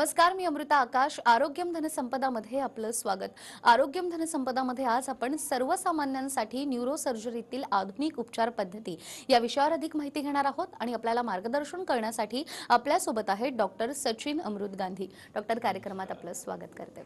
नमस्कार मी अमृता आकाश. आरोग्यम धनसंपदामध्ये आपलं स्वागत. आरोग्यम धनसंपदामध्ये आज आपण सर्वसामान्यांसाठी न्यूरो सर्जरीतील आधुनिक उपचार पद्धती या विषयावर अधिक माहिती घेणार आहोत आणि आपल्याला मार्गदर्शन करण्यासाठी आपल्यासोबत आहेत डॉक्टर सचिन अमृत गांधी. डॉक्टर कार्यक्रमात आपलं स्वागत करते.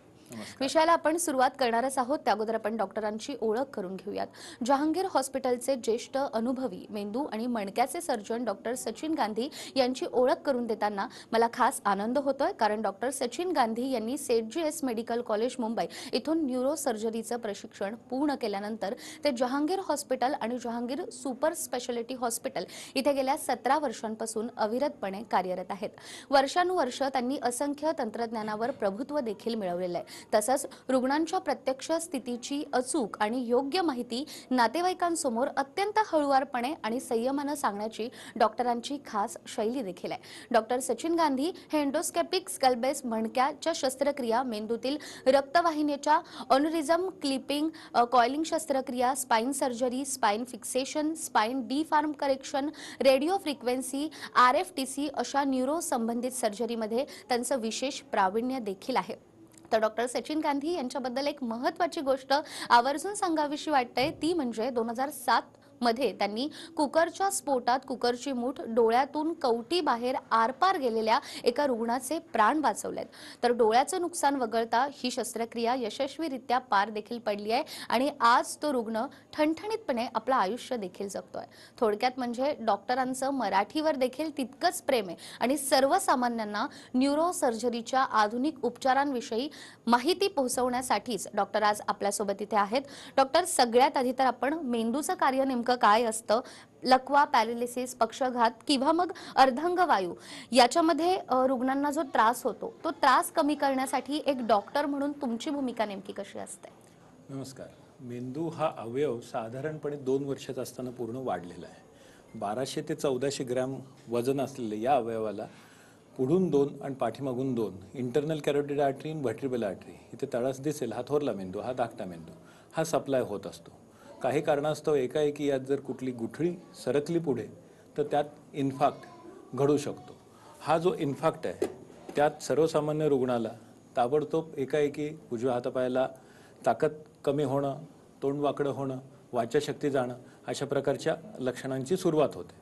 विषयाला आपण सुरुवात करणारच आहोत. त्या अगोदर आपण डॉक्टरांची ओळख करून घेऊयात. जहांगीर हॉस्पिटलचे ज्येष्ठ अनुभवी मेंदू आणि मणक्याचे सर्जन डॉक्टर सचिन गांधी यांची ओळख करून देताना मला खास आनंद होतोय कारण डॉक्टर सचिन गांधी यांनी Seth G S medical college Mumbai इथून न्यूरो सर्जरीचं प्रशिक्षण पूर्ण केल्यानंतर ते जहांगीर हॉस्पिटल आणि जहांगीर सुपर स्पेशालिटी हॉस्पिटल इथे गेल्या सतरा वर्षांपासून अविरतपणे कार्यरत आहेत. वर्षानुवर्ष त्यांनी असंख्य तंत्रज्ञानावर प्रभुत्व देखील मिळवलेलं आहे. तसंच रुग्णांच्या प्रत्यक्ष स्थितीची अचूक आणि योग्य माहिती नातेवाईकांसमोर अत्यंत हळुवारपणे आणि संयमानं सांगण्याची डॉक्टरांची खास शैली देखील आहे. डॉक्टर सचिन गांधी हे एन्डोस्केपिक स्कल्बेस मणक्याच्या शस्त्रक्रिया मेंदूतील रक्तवाहिनीच्या ऑनरिझम क्लिपिंग कॉइलिंग शस्त्रक्रिया spine surgery spine fixation spine deformity correction radio frequency R F T C अशा न्यूरो संबंधित सर्जरीमध्ये त्यांचं विशेष प्रावीण्य देखील आहे. तर डॉक्टर सचिन गांधी यांच्याबद्दल एक महत्वाची गोष्ट आवर्जून सांगावीशी वाटते ती म्हणजे दोन हजार सात मध्ये त्यांनी कुकरच्या स्फोटात कुकरची मूठ डोळ्यातून कवटी बाहेर आरपार गेलेल्या एका रुग्णाचे प्राण वाचवलेत. तर डोळ्याचं नुकसान वगळता ही शस्त्रक्रिया यशस्वीरित्या पार देखील पडली आहे आणि आज तो रुग्ण ठणठणीतपणे आपलं आयुष्य देखील जगतोय. थोडक्यात म्हणजे डॉक्टरांचं मराठीवर देखील तितकंच प्रेम आहे आणि सर्वसामान्यांना न्यूरो सर्जरीच्या आधुनिक उपचारांविषयी माहिती पोहोचवण्यासाठीच डॉक्टर आज आपल्यासोबत इथे आहेत. डॉक्टर सगळ्यात आधी तर आपण मेंदूचं कार्य नेमकं काय असतं? लकवा पॅरालिसिस पक्षघात किंवा मग अर्धंगवायू याच्यामध्ये रुग्णांना जो त्रास होतो तो त्रास कमी करण्यासाठी एक डॉक्टर म्हणून तुमची भूमिका नेमकी कशी असते? नमस्कार. मेंदू हा अवयव साधारणपणे दोन वर्षाचा असताना पूर्ण वाढलेला आहे. बाराशे ते चौदाशे ग्रॅम वजन असलेले या अवयवाला पुढून दोन आणि पाठीमागून दोन इंटरनल कॅरोटिड आर्टरी आणि व्हर्टिब्रल आर्टरी इथे तळस दिसेल हा थोरला मेंदू हा धाकटा मेंदू हा सप्लाय होत असतो. काही कारणास्तव एकाएकी यात जर कुठली गुठळी सरकली पुढे तर त्यात इन्फाक्ट घडू शकतो. हा जो इन्फाक्ट आहे त्यात सर्वसामान्य रुग्णाला ताबडतोब एकाएकी उजव्या हातापायाला ताकद कमी होणं तोंड वाकडं होणं वाचाशक्ती जाणं अशा प्रकारच्या लक्षणांची सुरुवात होते.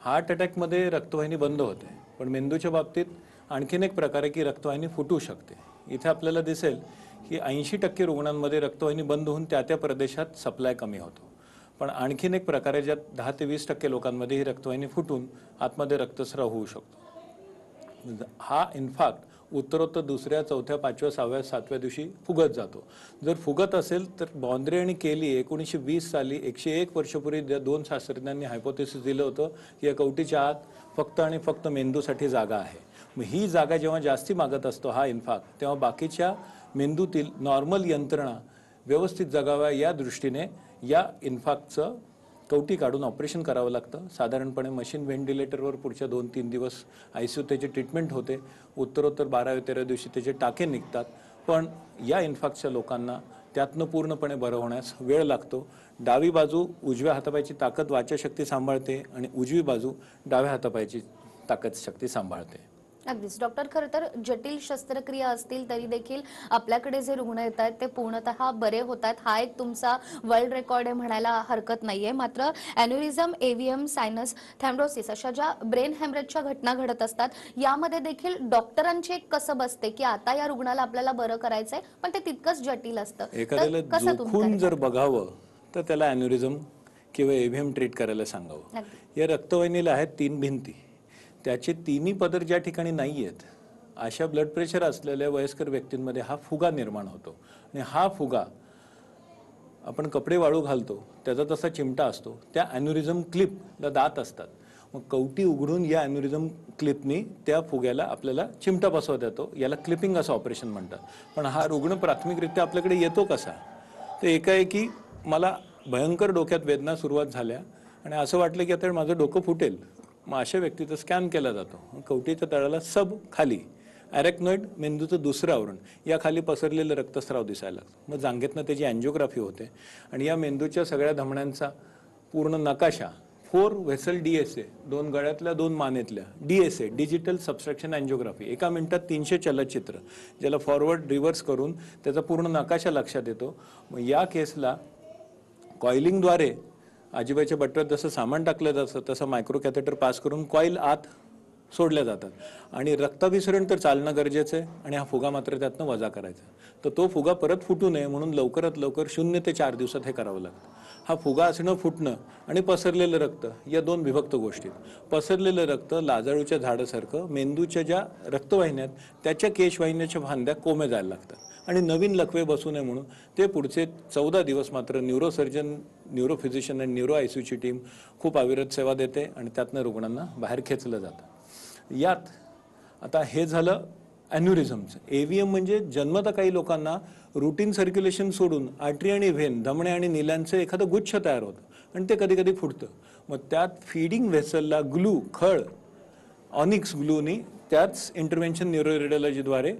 हार्ट अटॅकमध्ये रक्तवाहिनी बंद होते पण मेंदूच्या बाबतीत आणखीन एक प्रकार आहे की रक्तवाहिनी फुटू शकते. इथे आपल्याला दिसेल की ऐंशी टक्के रुग्णांमध्ये रक्तवाहिनी बंद होऊन त्या त्या प्रदेशात सप्लाय कमी होतो. पण आणखीन एक प्रकार आहे ज्यात दहा ते वीस टक्के लोकांमध्ये ही रक्तवाहिनी फुटून आतमध्ये रक्तस्राव होऊ शकतो. हा इन्फाक्ट उत्तरोत्तर दुसऱ्या चौथ्या पाचव्या सहाव्या सातव्या दिवशी फुगत जातो. जर फुगत असेल तर बॉन्द्रे आणि केली एकोणीसशे वीस साली एकशे एक वर्षपूर्वी दोन शास्त्रज्ञांनी हायपोथेसिस दिलं होतं की या कवटीच्या आत फक्त आणि फक्त मेंदूसाठी जागा आहे. मग ही जागा जेव्हा जास्ती मागत असतो हा इन्फाक तेव्हा बाकीच्या मेंदूतील नॉर्मल यंत्रणा व्यवस्थित जगाव्या या दृष्टीने या इन्फाक्टचं कवटी काढून ऑपरेशन करावं लागतं. साधारणपणे मशीन व्हेंटिलेटरवर पुढच्या दोन तीन दिवस आय सी यू त्याची ट्रीटमेंट होते. उत्तरोत्तर बाराव्या तेराव्या दिवशी त्याचे टाके निघतात. पण या इन्फाक्टच्या लोकांना त्यातनं पूर्णपणे बरं होण्यास वेळ लागतो. डावी बाजू उजव्या हातापायची ताकद वाचाशक्ती सांभाळते आणि उजवी बाजू डाव्या हातापायची ताकद शक्ती सांभाळते. अगदीच. डॉक्टर खरं तर जटिल शस्त्रक्रिया असतील तरी देखील आपल्याकडे जे रुग्ण येत आहेत ते पूर्णतः बरे होत आहेत हा एक तुमचा वर्ल्ड रेकॉर्ड आहे म्हणायला हरकत नाहीये. मात्र अॅन्युरिझम एव्हीएम सायनस थॅम्ब्रोसिस अशा ज्या ब्रेन हॅमरेजच्या घटना घडत असतात यामध्ये देखील डॉक्टरांची एक कसब असते की आता या रुग्णाला आपल्याला बरं करायचंय पण ते तितकंच जटिल असतं. कसं तुम्ही? जर बघावं तर त्याला अॅन्युरिझम किंवा एव्हीएम ट्रीट करायला सांगावं. या रक्तवाहिनीला आहेत तीन भिंती. त्याचे तिन्ही पदर ज्या ठिकाणी नाही आहेत अशा ब्लड प्रेशर असलेल्या वयस्कर व्यक्तींमध्ये हा फुगा निर्माण होतो. आणि हा फुगा आपण कपडे वाळू घालतो त्याचा तसा चिमटा असतो. त्या अॅन्युरिझम क्लिपला दात असतात. मग कवटी उघडून या अॅन्युरिझम क्लिपनी त्या फुग्याला आपल्याला चिमटा बसवता येतो. याला क्लिपिंग असं ऑपरेशन म्हणतात. पण हा रुग्ण प्राथमिकरित्या आपल्याकडे येतो कसा? तर एकाएकी मला भयंकर डोक्यात वेदना सुरुवात झाल्या. आणि असं वाटलं की आता माझं डोकं फुटेल. मग अशा व्यक्तीचा स्कॅन केला जातो. कवटीच्या तळाला सब खाली ॲरेक्नॉइड मेंदूचं दुसरं आवरण या खाली पसरलेलं रक्तस्राव दिसायला लागतो. मग जांगेतनं त्याची अँजिओग्राफी होते आणि या मेंदूच्या सगळ्या धमण्यांचा पूर्ण नकाशा four vessel D S A दोन गळ्यातल्या दोन मानेतल्या D S A digital subtraction angiography एका मिनिटात तीनशे चलचित्र ज्याला फॉरवर्ड रिव्हर्स करून त्याचा पूर्ण नकाशा लक्षात येतो. मग या केसला कॉइलिंगद्वारे आजीबाईच्या बटव्यात जसं सामान टाकलं जातं तसं मायक्रो कॅथेटर पास करून कॉईल आत सोडल्या जातात. आणि रक्ताभिसरण तर चालणं गरजेचं आहे आणि हा फुगा मात्र त्यातनं वजा करायचा. तर तो फुगा परत फुटू नये म्हणून लवकरात लवकर शून्य ते चार दिवसात हे करावं लागतं. हा फुगा असणं फुटणं आणि पसरलेलं रक्त या दोन विभक्त गोष्टीत पसरलेलं रक्त लाजाळूच्या झाडासारखं मेंदूच्या ज्या रक्तवाहिन्यात त्याच्या केशवाहिन्याच्या फांद्या कोमे जायला लागतात. आणि नवीन लकवे बसू नये म्हणून ते पुढचे चौदा दिवस मात्र न्यूरोसर्जन न्यूरोफिजिशियन आणि न्यूरो आयसीयूची टीम खूप अविरत सेवा देते आणि त्यातनं रुग्णांना बाहेर खेचलं जातं. यात आता हे झालं ॲन्युअुरिझमचं ए व्ही एम म्हणजे जन्मता काही लोकांना रुटीन सर्क्युलेशन सोडून आट्री आणि व्हेन धमणे आणि निलांचं एखादं गुच्छ तयार होतं. आणि ते कधी कधी फुटतं. मग त्यात फिडिंग व्हेसलला ग्लू खळ ऑनिक्स ग्लूनी त्याच इंटरव्हेन्शन न्यूरोरेडिओलॉजीद्वारे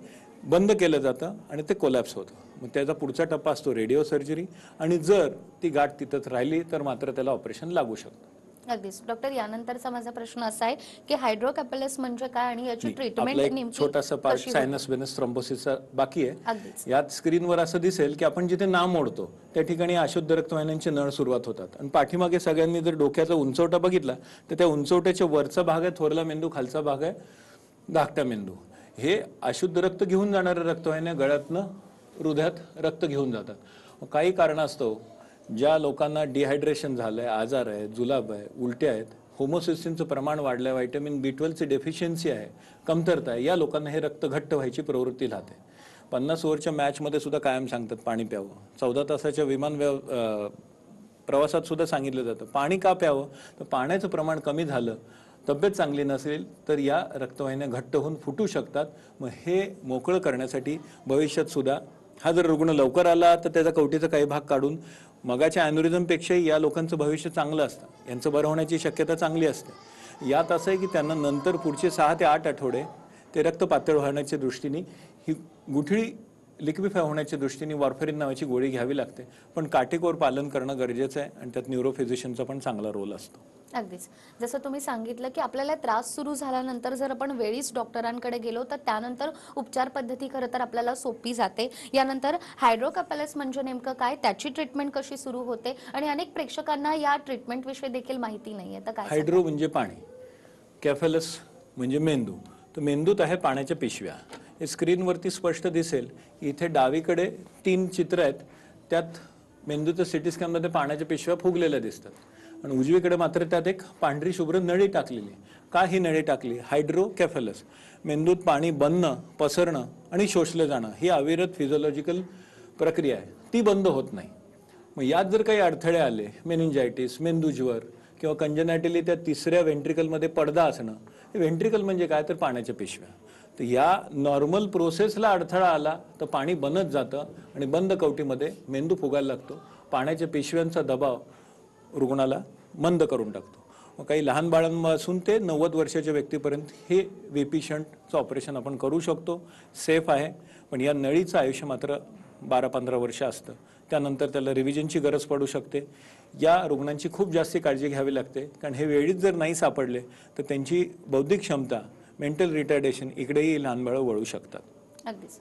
बंद केलं जातं आणि ते कोलॅप्स होतं. मग त्याचा पुढचा टप्पा असतो रेडिओ सर्जरी आणि जर ती गाठ तिथंच राहिली तर मात्र त्याला ऑपरेशन लागू शकतं. अगदीच डॉक्टर यानंतरचा माझा प्रश्न असा आहे की हायड्रोकॅपॅलस म्हणजे काय आणि याची ट्रीटमेंट छोटासा पार्ट? सायनस वेनस थ्रोम्बोसिसचा बाकी आहे. यात स्क्रीनवर असं दिसेल की आपण जिथे नाम मोडतो त्या ठिकाणी अशुद्ध रक्तवाहिन्यांचे नळ सुरुवात होतात. आणि पाठीमागे सगळ्यांनी जर डोक्याचा उंचवटा बघितला तर त्या उंचवट्याच्या वरचा भाग आहे थोरला मेंदू खालचा भाग आहे धाकटा मेंदू. हे अशुद्ध रक्त घेऊन जाणाऱ्या रक्तवाहिन्या गळ्यातनं हृदयात रक्त घेऊन जातात. काही कारणास्तव ज्या लोकांना डिहायड्रेशन झालंय आजार आहे जुलाब आहे उलट्या आहेत होमोसिस्टिनचं प्रमाण वाढलंय व्हायटमिन बी ट्वेल्वची डेफिशियन्सी आहे कमतरता आहे या लोकांना हे रक्त घट्ट व्हायची प्रवृत्ती राहते. पन्नास ओव्हरच्या मॅचमध्ये सुद्धा कायम सांगतात पाणी प्यावं. चौदा तासाच्या विमान व्यव प्रवासात सुद्धा सांगितलं जातं पाणी का प्यावं? तर पाण्याचं प्रमाण कमी झालं तब्येत चांगली नसेल तर या रक्तवाहिन्या घट्ट होऊन फुटू शकतात. मग हे मोकळं करण्यासाठी भविष्यात सुद्धा हा जर रुग्ण लवकर आला तर त्याचा कवटीचा काही भाग काढून मगाच्या अॅन्युरिझमपेक्षाही या लोकांचं भविष्य चांगलं असतं. यांचं बरं होण्याची शक्यता चांगली असते. यात असं आहे की त्यांना नंतर पुढचे सहा ते आठ आठवडे ते रक्त पातळ होण्याच्या दृष्टीने ही गुठळी लिक्विफाय होण्याच्या दृष्टीने वॉर्फेरिन नावाची गोळी घ्यावी लागते. पण काटेकोर पालन करणं गरजेचं आहे आणि त्यात न्यूरोफिजिशियनचा पण चांगला रोल असतो. अगदीच. जसं तुम्ही सांगितलं की आपल्याला त्रास सुरू झाल्यानंतर जर आपण वेळीच डॉक्टरांकडे गेलो तर त्यानंतर उपचार पद्धती खरं तर आपल्याला सोपी जाते. यानंतर हायड्रोकॅपॅलस म्हणजे नेमकं काय? त्याची ट्रीटमेंट कशी सुरू होते? आणि अनेक प्रेक्षकांना या ट्रीटमेंट विषयी देखील माहिती नाहीये तर काय हायड्रो म्हणजे पाणी कॅफेलस म्हणजे मेंदू. तर मेंदूत आहे पाण्याच्या पिशव्या. स्क्रीनवरती स्पष्ट दिसेल. इथे डावीकडे तीन चित्र आहेत. त्यात मेंदूच्या सिटी स्कॅनमध्ये पाण्याच्या पिशव्या फुगलेल्या दिसतात. आणि उजवीकडे मात्र त्यात एक पांढरी शुभ्र नळी टाकलेली का ही नळी टाकली? हायड्रोकॅफेलस मेंदूत पाणी बनणं पसरणं आणि शोषलं जाणं ही अविरत फिजिओलॉजिकल प्रक्रिया आहे. ती बंद होत नाही. मग यात जर काही अडथळे आले मेनिंजायटिस मेंदूज्वर किंवा कंजनायटिली त्या तिसऱ्या व्हेंट्रिकलमध्ये पडदा असणं व्हेंट्रिकल म्हणजे काय? तर पाण्याच्या पिशव्या. तर या नॉर्मल प्रोसेसला अडथळा आला तर पाणी बनत जातं आणि बंद कवटीमध्ये मेंदू फुगायला लागतो. पाण्याच्या पिशव्यांचा दबाव रुग्णाला मंद करून टाकतो. मग काही लहान बाळांपासून ते नव्वद वर्षाच्या व्यक्तीपर्यंत हे वेपिशंटचं ऑपरेशन आपण करू शकतो. सेफ आहे पण या नळीचं आयुष्य मात्र बारा पंधरा वर्ष असतं. त्यानंतर त्याला रिव्हिजनची गरज पडू शकते. या रुग्णांची खूप जास्त काळजी घ्यावी लागते. कारण हे वेळीच जर नाही सापडले तर त्यांची बौद्धिक क्षमता मेंटल रिटार्डेशन इकडेही लहान बाळं वळू शकतात. अगदीच.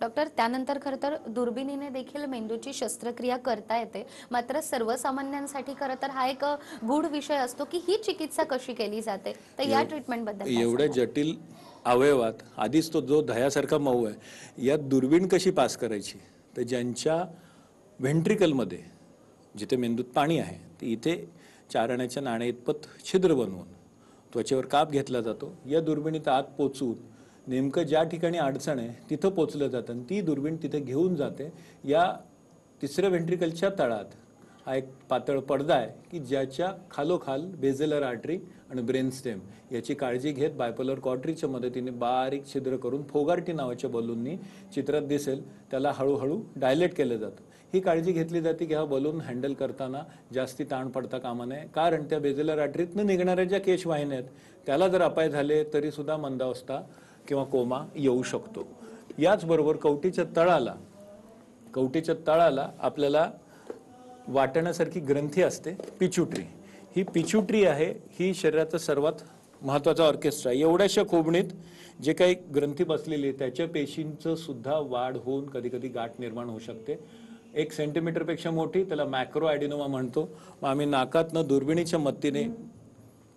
डॉक्टर त्यानंतर खरं तर दुर्बिणीने देखील मेंदूची शस्त्रक्रिया करता येते. मात्र सर्वसामान्यांसाठी खरं तर हा एक गूढ विषय असतो की ही चिकित्सा कशी केली जाते? तर या ट्रीटमेंटबद्दल काय एवढ्या जटिल अवयवात आधीच तो जो दह्यासारखा मऊ आहे यात दुर्बीण कशी पास करायची? तर ज्यांच्या व्हेंट्रिकलमध्ये जिथे मेंदूत पाणी आहे ते इथे चार आण्याच्या नाण्या इतपत छिद्र बनवून त्वचेवर काप घेतला जातो. या दुर्बिणीत आत पोचून नेमकं ज्या ठिकाणी अडचण आहे तिथं पोचलं जातं आणि ती दुर्बीण तिथे घेऊन जाते. या तिसऱ्या व्हेंट्रिकलच्या तळात हा एक पातळ पडदा आहे की ज्याच्या खालोखाल बेझेलर आर्टरी आणि ब्रेन स्टेम याची काळजी घेत बायपोलर कॉटरीच्या मदतीने बारीक छिद्र करून फोगार्टी नावाच्या बलूननी चित्रात दिसेल. त्याला हळूहळू डायलेट केलं जातं. ही काळजी घेतली जाते की हा बलून हँडल करताना जास्ती ताण पडता कामा नये. कारण त्या बेजेला आर्टरीतनं निघणाऱ्या ज्या केशवाहिन्या आहेत त्याला जर अपाय झाले तरी सुद्धा मंदावस्था किंवा कोमा येऊ शकतो. याचबरोबर कवटीच्या तळाला कवटीच्या तळाला आपल्याला वाटण्यासारखी ग्रंथी असते पिचुट्री. ही पिचुट्री आहे ही शरीराचा सर्वात महत्त्वाचा ऑर्केस्ट्रा एवढ्याशा खोबणीत जे काही ग्रंथी बसलेली आहे त्याच्या पेशींचं सुद्धा वाढ होऊन कधी कधी गाठ निर्माण होऊ शकते. एक सेंटीमीटरपेक्षा मोठी त्याला मॅक्रो ॲडिनोमा म्हणतो. मग आम्ही नाकातनं दुर्बिणीच्या मदतीने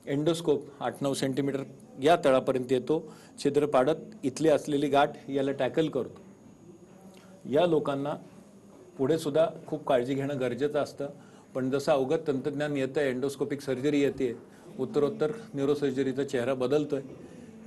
एंडोस्कोप आठ नऊ सेंटीमीटर या तळापर्यंत येतो. छिद्र पाडत इथली असलेली गाठ याला टॅकल करतो. या लोकांना पुढे सुद्धा खूप काळजी घेणं गरजेचं असतं. पण जसं अवगत तंत्रज्ञान येतं एंडोस्कोपिक सर्जरी येते उत्तरोत्तर न्यूरोसर्जरीचा चेहरा बदलतोय.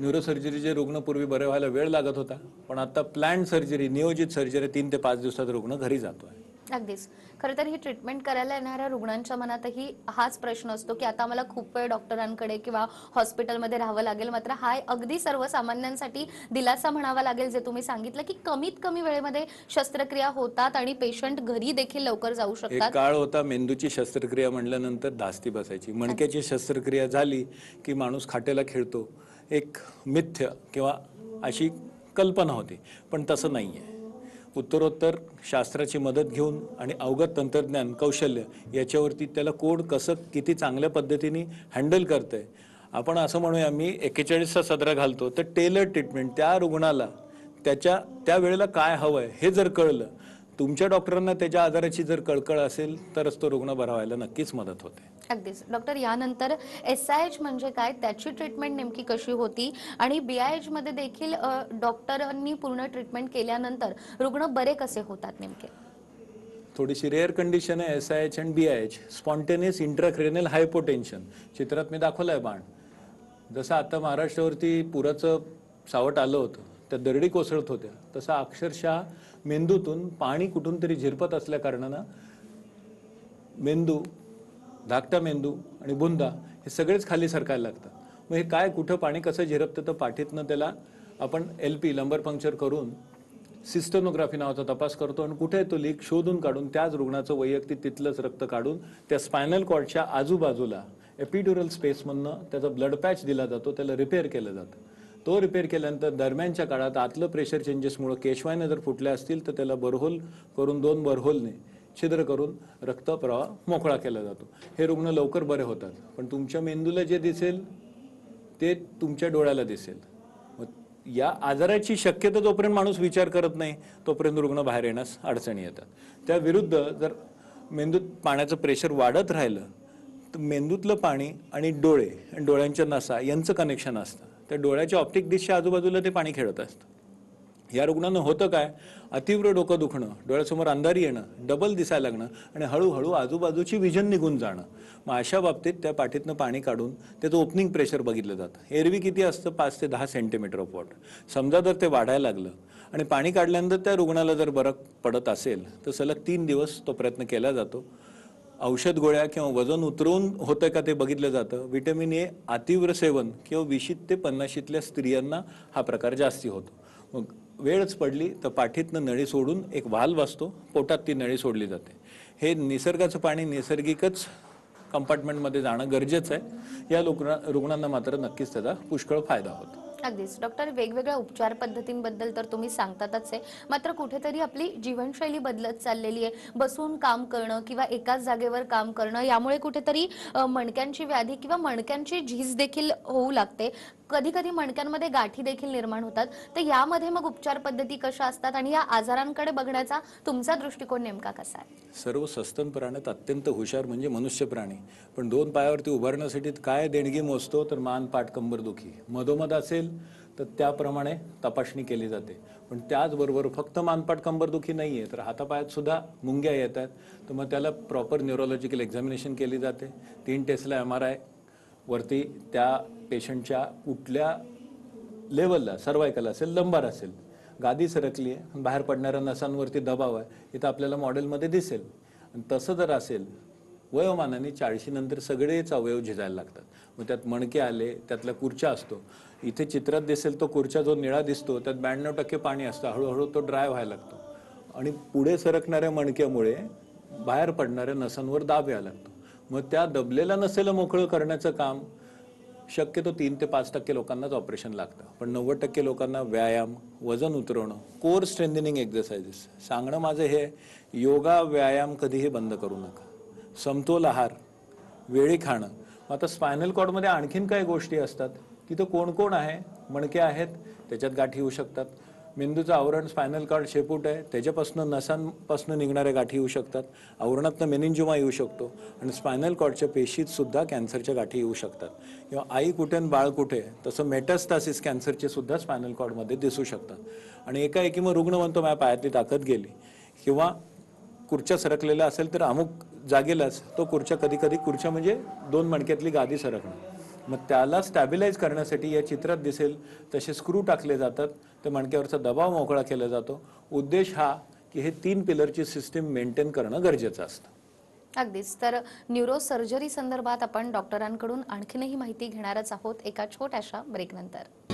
न्यूरोसर्जरीचे रुग्ण पूर्वी बरे व्हायला वेळ लागत होता पण आता प्लॅन सर्जरी नियोजित सर्जरी तीन ते पाच दिवसात रुग्ण घरी जातोय. अगदीच. खरं तर ही ट्रीटमेंट करायला येणाऱ्या रुग्णांच्या मनातही हाच प्रश्न असतो की आता मला खूप वेळ डॉक्टरांकडे किंवा हॉस्पिटलमध्ये राहावं लागेल मात्र हा अगदी सर्वसामान्यांसाठी दिलासा म्हणावा लागेल जे तुम्ही सांगितलं की कमीत कमी वेळेमध्ये शस्त्रक्रिया होतात आणि पेशंट घरी देखील लवकर जाऊ शकतात. काळ होता मेंदूची शस्त्रक्रिया म्हटल्यानंतर धास्ती बसायची. मणक्याची शस्त्रक्रिया झाली की माणूस खाटेला खेळतो. एक मिथ्य किंवा अशी कल्पना होती पण तसं नाही आहे उत्तरोत्तर शास्त्राची मदत घेऊन आणि अवगत तंत्रज्ञान कौशल्य याच्यावरती त्याला कोड कसं किती चांगल्या पद्धतीने हँडल करतंय आपण असं म्हणूया मी एक्केचाळीसचा सदरा घालतो तर टेलर ट्रीटमेंट त्या रुग्णाला त्याच्या त्या वेळेला काय आहे हे जर कळलं तुमच्या डॉक्टरांना त्याच्या आजाराची जर कळकळ असेल तरच तो रुग्ण बरा व्हायला नक्कीच मदत होते. अगदीच. डॉक्टर यानंतर एस आय एच म्हणजे काय? त्याची ट्रीटमेंट नेमकी कशी होती? आणि बी आय एचमध्ये देखील अ, डॉक्टरांनी पूर्ण ट्रीटमेंट केल्यानंतर रुग्ण बरे कसे होतात नेमके? थोडीशी रेअर कंडिशन आहे S I H and B I H spontaneous intracranial hypotension चित्रात मी दाखवलं आहे बाण. जसं आता महाराष्ट्रावरती पुराचं सावट आलं होतं त्या दरडी कोसळत होत्या. तसं अक्षरशः मेंदूतून पाणी कुठून तरी झिरपत असल्या कारणानं मेंदू धाकटा मेंदू आणि बुंदा हे सगळेच खाली सरकायला लागतात. मग हे काय कुठं पाणी कसं झिरपतं तर पाठीतनं त्याला आपण एल पी लंबर पंक्चर करून सिस्टमोग्राफी नावाचा तपास करतो आणि कुठे तो लीक शोधून काढून त्याच रुग्णाचं वैयक्तिक तिथलंच रक्त काढून त्या स्पायनल कॉर्डच्या आजूबाजूला एपिड्युरल स्पेसमधनं त्याचा ब्लड पॅच दिला जातो त्याला रिपेअर केलं जातं. तो रिपेअर केल्यानंतर दरम्यानच्या काळात आतलं प्रेशर चेंजेसमुळं केशवायनं जर फुटल्या असतील तर त्याला बरहोल करून दोन बरहोलने छिद्र करून रक्तप्रवाह मोकळा केला जातो. हे रुग्ण लवकर बरे होतात. पण तुमच्या मेंदूला जे दिसेल ते तुमच्या डोळ्याला दिसेल. मग या आजाराची शक्यता जोपर्यंत माणूस विचार करत नाही तोपर्यंत रुग्ण बाहेर येण्यास अडचणी येतात. त्या विरुद्ध जर मेंदूत पाण्याचं प्रेशर वाढत राहिलं तर मेंदूतलं पाणी आणि डोळे आणि डोळ्यांच्या नसा यांचं कनेक्शन असतं. त्या डोळ्याच्या ऑप्टिक डिशच्या आजूबाजूला ते पाणी खेळत असतं. या रुग्णांना होतं काय? अतिव्र डोकं दुखणं डोळ्यासमोर अंधारी येणं डबल दिसायला लागणं आणि हळूहळू आजूबाजूची विजन निघून जाणं. मग अशा बाबतीत त्या पाठीतनं पाणी काढून त्याचं ओपनिंग प्रेशर बघितलं जातं. एरवी किती असतं? पाच ते दहा सेंटीमीटर ऑफ वॉटर समजा जर ते वाढायला लागलं आणि पाणी काढल्यानंतर त्या रुग्णाला जर बरं पडत असेल तर सलग तीन दिवस तो प्रयत्न केला जातो. औषध गोळ्या किंवा वजन उतरवून होतं का ते बघितलं जातं. विटॅमिन ए अतिव्र सेवन किंवा वीशीत ते पन्नाशीतल्या स्त्रियांना हा प्रकार जास्ती होतो. मग वेळच पडली तर पाठीतनं नळी सोडून एक वाल वाचतो पोटात ती नळी सोडली जाते. हे निसर्गाचं पाणी नैसर्गिकच कंपार्टमेंटमध्ये जाणं गरजेचं आहे. या रुग्णा रुग्णांना मात्र नक्कीच त्याचा पुष्कळ फायदा होतो. अगदीच. डॉक्टर वेगवेगळ्या उपचार पद्धतींबद्दल तर तुम्ही सांगतातच आहे. मात्र कुठेतरी आपली जीवनशैली बदलत चाललेली आहे. बसून काम करणं किंवा एकाच जागेवर काम करणं यामुळे कुठेतरी मणक्यांची व्याधी किंवा मणक्यांची झीज देखील होऊ लागते. कधी कधी मणक्यांमध्ये गाठी देखील निर्माण होतात. तर यामध्ये मग उपचार पद्धती कशा असतात आणि या आजारांकडे बघण्याचा तुमचा दृष्टिकोन नेमका कसा आहे? सर्व सस्तन प्राण्यात अत्यंत हुशार म्हणजे मनुष्य प्राणी. पण दोन पायावरती उभारण्यासाठी काय देणगी मोजतो तर मान पाठ कंबर दुखी. मधोमध असेल तर त्याप्रमाणे तपासणी केली जाते. पण त्याचबरोबर फक्त मानपाट कंबरदुखी नाही आहे तर हातापायात सुद्धा मुंग्या येत आहेत तर मग त्याला प्रॉपर न्यूरोलॉजिकल एक्झामिनेशन केली जाते. तीन टेस्टला एम आर आय वरती त्या पेशंटच्या कुठल्या लेवलला सर्वायकल असेल लंबार असेल. गादी सरकली आहे बाहेर पडणाऱ्या नसांवरती दबाव आहे. इथं आपल्याला मॉडेलमध्ये दिसेल. आणि तसं जर असेल वयोमानाने चाळशीनंतर सगळेच अवयव झिजायला लागतात. मग त्यात मणके आले त्यातला कुर्चा असतो. इथे चित्रात दिसेल तो कुर्चा जो निळा दिसतो त्यात ब्याण्णव टक्के पाणी असतं. हळूहळू तो ड्राय व्हायला लागतो. आणि पुढे सरकणाऱ्या मणक्यामुळे बाहेर पडणाऱ्या नसांवर दाब यायला लागतो. मग त्या दबलेल्या नसेलं मोकळं करण्याचं काम शक्यतो तीन ते पाच टक्के लोकांनाच ऑपरेशन लागतं. पण नव्वद टक्के लोकांना व्यायाम वजन उतरवणं कोर स्ट्रेंथनिंग एक्झरसायजेस सांगणं माझं हे योगा व्यायाम कधीही बंद करू नका. समतोल आहार वेळी खाणं. मग आता स्पायनल कॉर्डमध्ये आणखीन काही गोष्टी असतात तिथं कोण कोण आहे मणके आहेत त्याच्यात गाठी येऊ शकतात. मेंदूचं आवरण स्पायनल कॉर्ड शेपूट आहे. त्याच्यापासून नसांपासून निघणाऱ्या गाठी येऊ शकतात. आवरणातनं मेनिंजुमा येऊ शकतो. आणि स्पायनल कॉर्डच्या पेशीतसुद्धा कॅन्सरच्या गाठी येऊ शकतात. किंवा आई कुठे आणि बाळ कुठे तसं मेटस्टासिस कॅन्सरचे सुद्धा स्पायनल कॉर्डमध्ये दिसू शकतात. आणि एकाएकी मग रुग्ण म्हणतो माझ्या पायातली ताकद गेली. किंवा खुर्च्या सरकलेल्या असेल तर अमुक जागेलाच तो खुर्च्या कधी कधी खुर्च्या म्हणजे दोन मणक्यातली गादी सरकणं. मग त्याला स्टॅबिलाईज करण्यासाठी या चित्रात दिसेल तसे स्क्रू टाकले जातात. तर मणक्यावरचा दबाव मोकळा केला जातो. उद्देश हा की हे तीन पिलरची सिस्टीम मेंटेन करणं गरजेचं असतं. अगदीच. तर न्यूरो सर्जरी संदर्भात आपण डॉक्टरांकडून आणखीनही माहिती घेणारच आहोत. एका छोट्याशा ब्रेकनंतर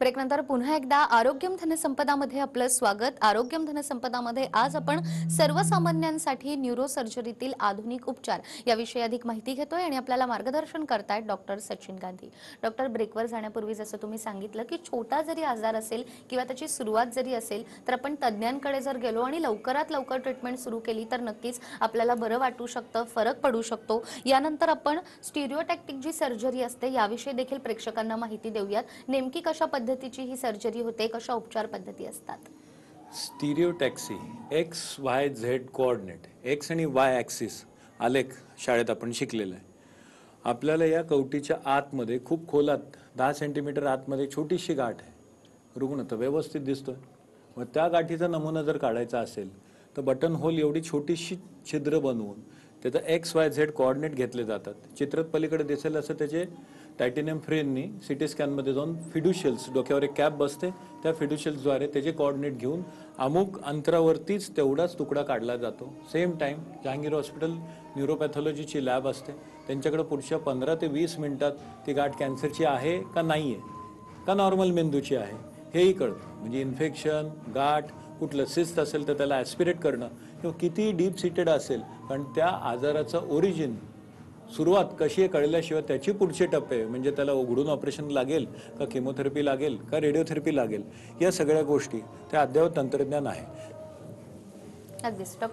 ब्रेकनंतर पुन्हा एकदा आरोग्यम धनसंपदामध्ये आपलं स्वागत. आरोग्यम धनसंपदामध्ये आज आपण सर्वसामान्यांसाठी न्यूरो सर्जरीतील आधुनिक उपचार याविषयी अधिक माहिती घेतोय आणि आपल्याला मार्गदर्शन करतायत डॉक्टर सचिन गांधी. डॉक्टर ब्रेकवर जाण्यापूर्वी जसं तुम्ही सांगितलं की छोटा जरी आजार असेल किंवा त्याची सुरुवात जरी असेल तर आपण तज्ज्ञांकडे जर गेलो आणि लवकरात लवकर ट्रीटमेंट सुरू केली तर नक्कीच आपल्याला बरं वाटू शकतं फरक पडू शकतो. यानंतर आपण स्टिरिओटॅक्टिक जी सर्जरी असते याविषयी देखील प्रेक्षकांना माहिती देऊयात. नेमकी कशा पद्धती पद्धतीची ही सर्जरी होते कशा उपचार पद्धती असतात? Stereotaxy X Y Z coordinate X आणि वाय ॲक्सिस आलेख शाळेत आपण शिकलेलं आहे. आपल्याला या कवटीच्या आतमध्ये खूप खोलात दहा सेंटीमीटर आतमध्ये छोटीशी गाठ आहे. रुग्ण तर व्यवस्थित दिसतोय. मग त्या गाठीचा नमुना जर काढायचा असेल तर बटन होल एवढी छोटीशी छिद्र बनवून त्याचं एक्स वाय झेड कोऑर्डिनेट घेतले जातात. चित्रात पलीकडे दिसेल असं त्याचे टायटेनियम फ्रेननी सी टी स्कॅनमध्ये जाऊन फिड्युशियल्स डोक्यावर एक कॅप बसते. त्या फिड्युशियल्सद्वारे त्याचे कोऑर्डिनेट घेऊन अमुक अंतरावरतीच तेवढाच तुकडा काढला जातो. सेम टाईम जहांगीर हॉस्पिटल न्यूरोपॅथॉलॉजीची लॅब असते. त्यांच्याकडे पुढच्या पंधरा ते वीस मिनिटात ती गाठ कॅन्सरची आहे का नाही आहे का नॉर्मल मेंदूची आहे? हेही कळतं. म्हणजे इन्फेक्शन गाठ कुठलं सिस्ट असेल तर त्याला ॲस्पिरेट करणं किंवा किती डीप सिटेड असेल कारण त्या आजाराचं ओरिजिन सुरुवात कशी आहे कळल्याशिवाय त्याची पुढचे टप्पे म्हणजे त्याला उघडून ऑपरेशन लागेल का केमोथेरपी लागेल का रेडिओथेरपी लागेल या सगळ्या गोष्टी त्या अद्ययावत तंत्रज्ञान आहे.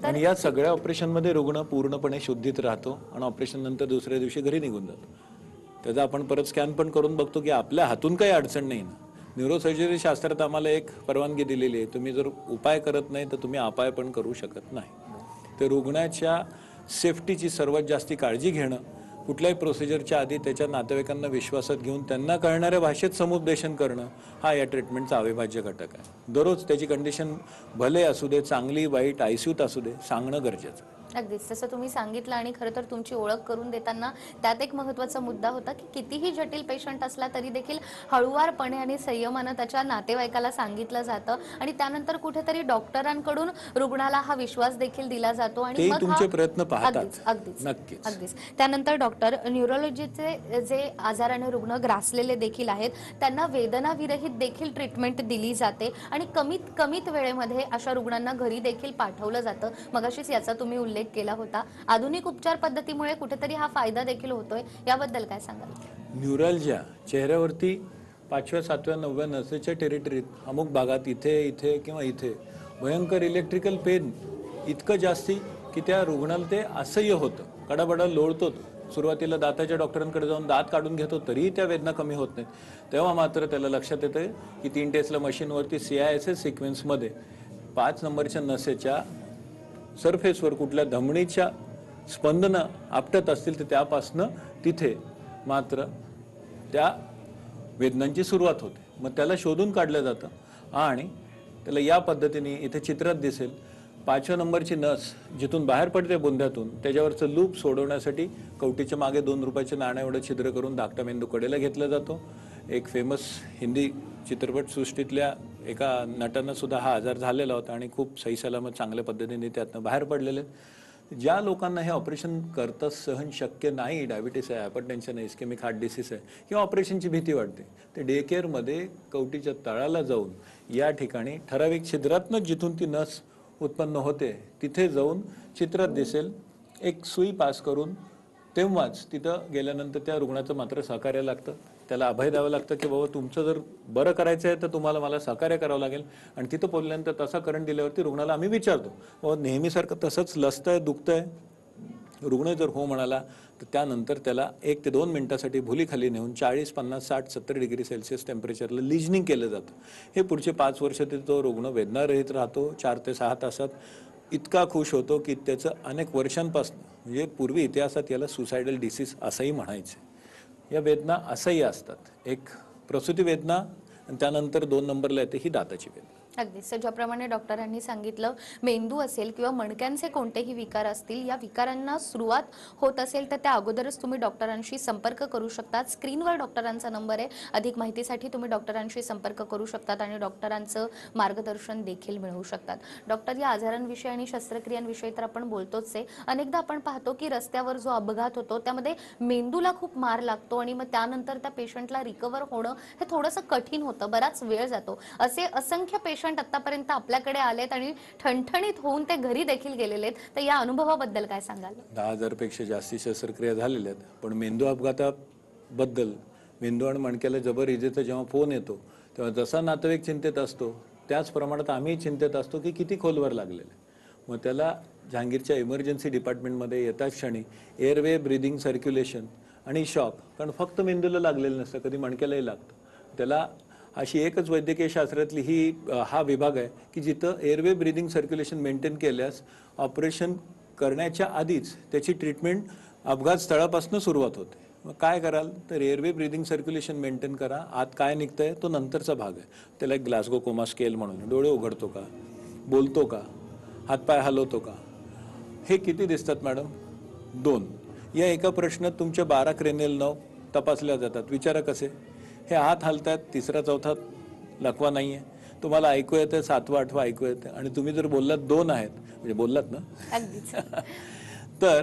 आणि या सगळ्या ऑपरेशनमध्ये रुग्ण पूर्णपणे शुद्धीत राहतो आणि ऑपरेशन नंतर दुसऱ्या दिवशी घरी निघून जातो. त्याचा आपण परत स्कॅन पण करून बघतो की आपल्या हातून काही अडचण नाही ना. न्यूरोसर्जरी शास्त्रात आम्हाला एक परवानगी दिलेली आहे. तुम्ही जर उपाय करत नाही तर तुम्ही अपाय पण करू शकत नाही. तर रुग्णाच्या सेफ्टीची सर्वात जास्ती काळजी घेणं कुठल्याही प्रोसिजरच्या आधी त्याच्या नातेवाईकांना विश्वासात घेऊन त्यांना कळणाऱ्या भाषेत समुपदेशन करणं हा या ट्रीटमेंटचा अविभाज्य घटक आहे. दररोज त्याची कंडिशन भले असू दे चांगली वाईट आयसीयूत असू दे सांगणं गरजेचं आहे. अगदीच तसं तुम्ही सांगितलं आणि खरं तर तुमची ओळख करून देताना त्यात एक महत्त्वाचा मुद्दा होता की कितीही जटिल पेशंट असला तरी देखील हळुवारपणे आणि संयमानं त्याच्या नातेवाईकाला सांगितलं जातं आणि त्यानंतर कुठेतरी डॉक्टरांकडून रुग्णाला हा विश्वास देखील दिला जातो आणि मग तुमचे प्रयत्न. अगदीच अगदीच. अगदीच त्यानंतर डॉक्टर न्यूरोलॉजीचे जे आजाराने रुग्ण ग्रासलेले देखील आहेत त्यांना वेदनाविरहित देखील ट्रीटमेंट दिली जाते आणि कमीत कमीत वेळेमध्ये अशा रुग्णांना घरी देखील पाठवलं जातं मगाशीच याचा तुम्ही उल्लेख केला होता. आधुनिक उपचार पद्धतीमुळे कुठेतरी हा फायदा देखील होतोय. याबद्दल काय सांगाल? न्यूरलजिया चेहऱ्यावरती पाचव्या सातव्या नवव्या नसेच्या टेरिटरीत अमुक भागात इथे इथे किंवा इथे भयंकर इलेक्ट्रिकल पेन इतकं जास्ती की त्या रुग्णाला ते असह्य होतं. कडाबडा लोळतो सुरुवातीला दाताच्या डॉक्टरांकडे जाऊन दात काढून घेतो तरीही त्या वेदना कमी होत नाहीत. तेव्हा मात्र त्याला लक्षात येतं की तीन टेस्टला मशीनवरती सी आय एस एस सिक्वेन्समध्ये पाच नंबरच्या नसेच्या सरफेसवर कुठल्या धमणीच्या स्पंदनं आपटत असतील तर त्यापासनं तिथे मात्र त्या वेदनांची सुरुवात होते. मग त्याला शोधून काढलं जातं. आणि त्याला या पद्धतीने इथे चित्रात दिसेल. पाचव्या नंबरची नस जिथून बाहेर पडते बोंध्यातून त्याच्यावरचं लूप सोडवण्यासाठी कवटीच्या मागे दोन रुपयाचे नाणं एवढं छिद्र करून धाकटा मेंदू कडेला घेतला जातो. एक फेमस हिंदी चित्रपटसृष्टीतल्या एका नटांना सुद्धा हा आजार झालेला होता आणि खूप सही सलामत चांगल्या पद्धतीने त्यातनं बाहेर पडलेले ज्या लोकांना हे ऑपरेशन करता सहन शक्य नाही डायबिटीस आहे हायपरटेन्शन आहे इस्केमिक हार्ट डिसीज आहे किंवा ऑपरेशनची भीती वाटते ते डे केअरमध्ये कवटीच्या तळाला जाऊन या ठिकाणी ठराविक छिद्रातनं जिथून ती नस उत्पन्न होते तिथे जाऊन चित्रात दिसेल. एक सुई पास करून तेव्हाच तिथं गेल्यानंतर त्या रुग्णाचं मात्र सहकार्य लागतं. त्याला अभय द्यावं लागतं की बाबा तुमचं जर बरं करायचं आहे तर तुम्हाला मला सहकार्य करावं लागेल. आणि तिथं बोलल्यानंतर तसा करंट दिल्यावरती रुग्णाला आम्ही विचारतो. बाबा नेहमीसारखं तसंच लसतंय दुखतंय? रुग्ण जर हो म्हणाला तर त्यानंतर त्याला एक ते दोन मिनिटासाठी भुलीखाली नेऊन चाळीस पन्नास साठ सत्तर डिग्री सेल्सिअस टेम्परेचरला लिजनिंग केलं जातं. हे पुढचे पाच वर्ष ते तो रुग्ण वेदनारहित राहतो चार ते सहा तासात. इतका खुश होतो की त्याचं अनेक वर्षांपासून म्हणजे पूर्वी इतिहासात याला सुसायडल डिसीज असंही म्हणायचं. या वेदना असह्य असतात. एक प्रसूती वेदना आणि त्यानंतर दोन नंबरला येते ही दाताची वेदना. अगदीच. तर ज्याप्रमाणे डॉक्टरांनी सांगितलं मेंदू असेल किंवा मणक्यांचे कोणतेही विकार असतील या विकारांना सुरुवात होत असेल तर त्या अगोदरच तुम्ही डॉक्टरांशी संपर्क करू शकतात स्क्रीनवर डॉक्टरांचा नंबर आहे. अधिक माहितीसाठी तुम्ही डॉक्टरांशी संपर्क करू शकतात आणि डॉक्टरांचं मार्गदर्शन देखील मिळवू शकतात. डॉक्टर या आजारांविषयी आणि शस्त्रक्रियांविषयी तर आपण बोलतोच आहे. अनेकदा आपण पाहतो की रस्त्यावर जो अपघात होतो त्यामध्ये मेंदूला खूप मार लागतो आणि मग त्यानंतर त्या पेशंटला रिकवर होणं हे थोडंसं कठीण होतं. बराच वेळ जातो. असे असंख्य पेशंट आतापर्यंत आपल्याकडे आलेत आणि ठणठणीत होऊन ते घरी देखील गेलेले आहेत. तर या अनुभवाबद्दल काय सांगाल? दहा हजारपेक्षा जास्ती शस्त्रक्रिया झालेल्या आहेत. पण मेंदू अपघाताबद्दल मेंदू आणि मणक्याला जबर इजेचा जेव्हा फोन येतो तेव्हा जसा नातेवाईक चिंतेत असतो त्याच प्रमाणात आम्ही चिंतेत असतो की किती खोलवर लागलेलं आहे. मग त्याला जहांगीरच्या इमर्जन्सी डिपार्टमेंटमध्ये येतात क्षणी एअरवे ब्रिदिंग सर्क्युलेशन आणि शॉक कारण फक्त मेंदूला लागलेलं नसतं कधी मणक्यालाही लागतं. त्याला अशी एकच वैद्यकीय शास्त्रातली ही हा विभाग आहे की जिथं एअरवे ब्रिदिंग सर्क्युलेशन मेंटेन केल्यास ऑपरेशन करण्याच्या आधीच त्याची ट्रीटमेंट अपघात स्थळापासून सुरुवात होते. मग काय कराल? तर एअरवे ब्रिदिंग सर्क्युलेशन मेंटेन करा. आत काय निघतंय? तो नंतरचा भाग आहे. त्याला एक ग्लासगो कोमा स्केल म्हणून. डोळे उघडतो का? बोलतो का? हातपाय हलवतो का? हे किती दिसतात मॅडम? दोन. या एका प्रश्नात तुमच्या बारा क्रेनेल नव तपासल्या जातात. विचारा कसे? हे हात हलतात तिसरा चौथा लकवा नाही आहे तुम्हाला ऐकू येतं सातवा आठवा ऐकू येतं आणि तुम्ही जर बोललात दोन आहेत. म्हणजे बोललात ना? तर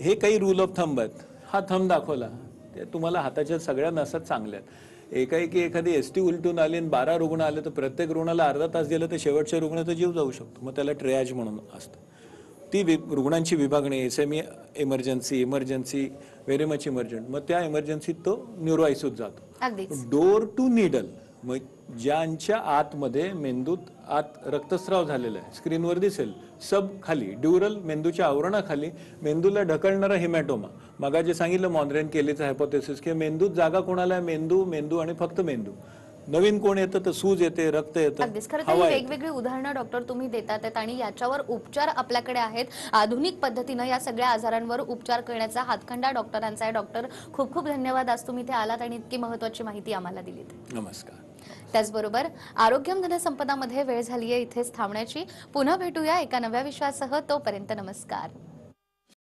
हे काही रूल ऑफ थंब आहेत. हा थंब दाखवला. ते तुम्हाला हाताच्या सगळ्या नसात चांगल्या आहेत. एकाएकी एखादी एस टी उलटून आली आणि बारा रुग्ण आले तर प्रत्येक रुग्णाला अर्धा तास दिलं तर शेवटच्या रुग्णाचा जीव जाऊ शकतो. मग त्याला ट्रेयाज म्हणून असतं. ती वि रुग्णांची विभागणी S M emergency emergency very much emergent मग त्या इमर्जन्सीत तो न्यूरो आयसूत जातो डोर टू निडल मग ज्यांच्या आतमध्ये मेंदूत आत रक्तस्राव झालेला आहे स्क्रीनवर दिसेल सब खाली ड्युरल मेंदूच्या आवरणाखाली मेंदूला ढकलणारा हिमॅटोमा मगा जे सांगितलं मॉनरेन केलीचं हायपोथेसिस की मेंदूत जागा कोणाला आहे? मेंदू मेंदू आणि फक्त मेंदू. नवीन कोण येतं तर सूज येते रक्त येतं. अगदीच. खरं तर ही हवा येते. वेगवेगळी उदाहरणं डॉक्टर तुम्ही देतात आहेत आणि याच्यावर उपचार आपल्याकडे आहेत. आधुनिक पद्धतीनं या सगळ्या आजारांवर उपचार करण्याचा हातखंडा डॉक्टरांचा आहे. डॉक्टर खूप खूप धन्यवाद. आज तुम्ही इथे आलात आणि इतकी महत्वाची माहिती आम्हाला दिलीत. नमस्कार. त्याचबरोबर आरोग्यम धनसंपदामध्ये वेळ झाली आहे इथेच थांबण्याची. पुन्हा भेटूया एका नव्या विषयासह. तोपर्यंत नमस्कार.